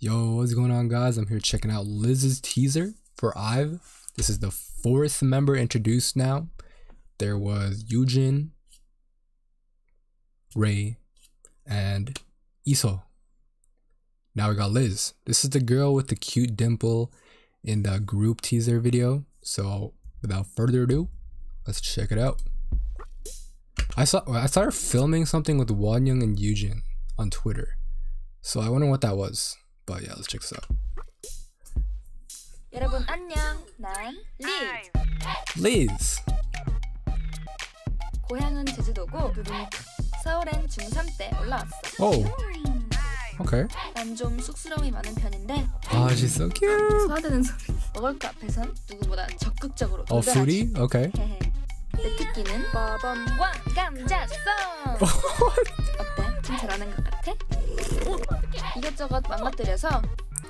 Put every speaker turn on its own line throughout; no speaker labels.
Yo, what's going on, guys? I'm here checking out Liz's teaser for IVE. This is the fourth member introduced now. There was Yujin, Rei, and Iso. Now we got Liz. This is the girl with the cute dimple in the group teaser video. So without further ado, let's check it out. I saw I saw her filming something with Wonyoung and Yujin on Twitter. So I wonder what that was. But yeah, let's check this out.
여러분 안녕. 난 리즈.
Liz.
고향은 제주도고 서울엔 중3 때 올라왔어.
Oh, okay.
난 좀 쑥스러움이 많은 편인데
Oh, she's so cute.
소화되는 소리. 먹을 거 앞에선 누구보다 적극적으로
Oh,
도전하지.
foodie? Okay.
내 특기는 버번왕 감자성. 어때? 좀 잘하는 것 같아? 이것저것 망가뜨려서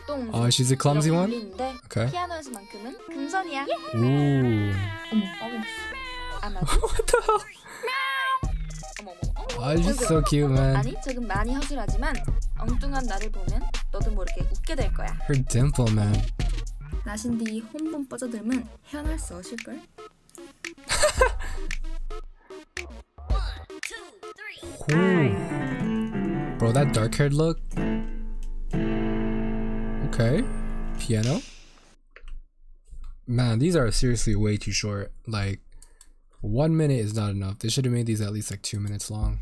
똥.
Oh, she's a clumsy one?
데
Okay.
피아노에서만큼은 금손이야.
Ooh.
어머, 어머. 아마도.
What the hell?
어머, 어머.
Oh, she's so cute, man.
아니 조금 많이 허술하지만 엉뚱한 나를 보면 너도 모르게 웃게 될 거야.
Her dimple, man.
나신 뒤 혼돈 빠져들면 헤어날 수 없을걸?
Ooh. Bro, that dark haired look. Okay. Piano. Man, these are seriously way too short. Like, one minute is not enough. They should have made these at least like two minutes long.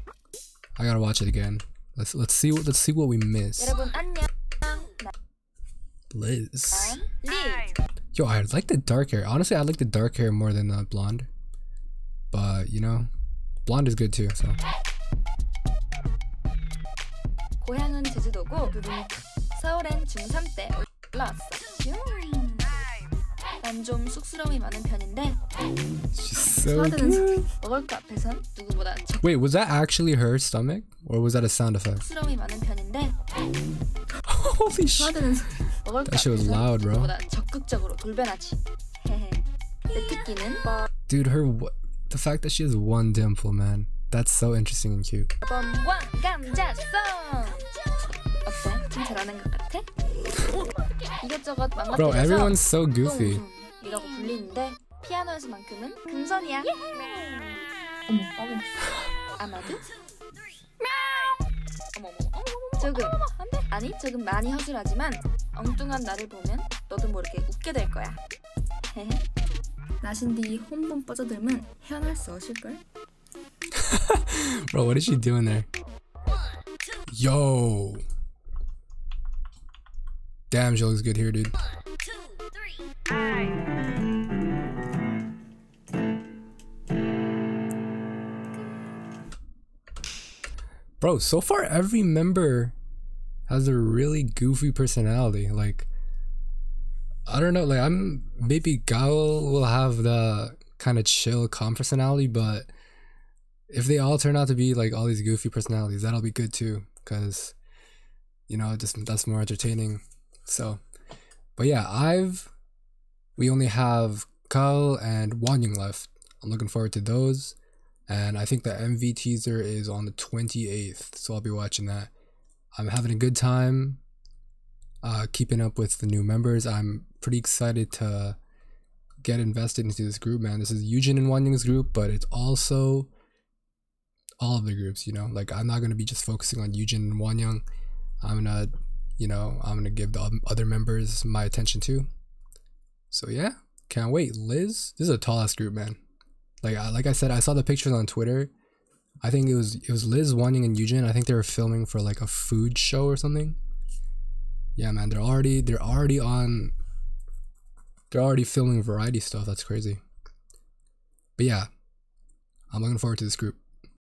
I gotta watch it again. Let's let's see what let's see what we missed.
여러분 안녕.
Liz.
난 리즈.
Yo, I like the dark hair. Honestly, I like the dark hair more than the blonde. But you know, blonde is good too. So
고향은 제주도고 서울엔 중3 때 올라왔어. 난 좀 쑥스러움이 많은 편인데
she's so
소화되는 소리.
cute.
먹을 거 앞에선 누구보다
Wait, was that actually her stomach, or was that a sound effect?
적스러움이 많은 편인데
Holy shit!
소화되는 소리. 먹을 거
That shit was
앞에선
loud, bro.
누구보다 적극적으로 돌변하지. 헤헤. 내 특기는
Dude, her wh- the fact that she has one dimple, man, that's so interesting and cute.
버번왕 감자성. 어때? 좀 잘하는 것 같아? 이것저것 망가뜨려서
Bro, everyone's so goofy.
똥손이라고 불리는데 피아노에서만큼은 금손이야. 어머, 어머. 아마도? 어머, 어머, 어머, 어머. 조금. 아니, 조금 많이 허술하지만 엉뚱한 나를 보면 너도 모르게 웃게 될 거야. 헤헤. 나신 뒤 혼돈 빠져들면 헤어날 수 없을걸?
Bro, what is she doing there? Yo. Damn, she looks good here, dude. Bro, so far every member has a really goofy personality. Like, I don't know, like I'm maybe Gaeul will have the kind of chill, calm personality, but if they all turn out to be like all these goofy personalities, that'll be good too, because you know, just that's more entertaining. So, but yeah, I've we only have Gaeul and Wonyoung left. I'm looking forward to those, and I think the MV teaser is on the 28th, so I'll be watching that. I'm having a good time, uh, keeping up with the new members. I'm pretty excited to get invested into this group, man. This is Yujin and Wonyoung's group, but it's also all of the groups, you know. Like I'm not gonna be just focusing on Yujin and Wonyoung. I'm gonna, you know, I'm gonna give the other members my attention too. So yeah, can't wait. Liz, this is a tall ass group, man. Like I, like I said, I saw the pictures on Twitter. I think it was it was Liz, Wonyoung, and Yujin. I think they were filming for like a food show or something. Yeah, man, they're already they're already on. They're already filming variety stuff. That's crazy. But yeah, I'm looking forward to this group.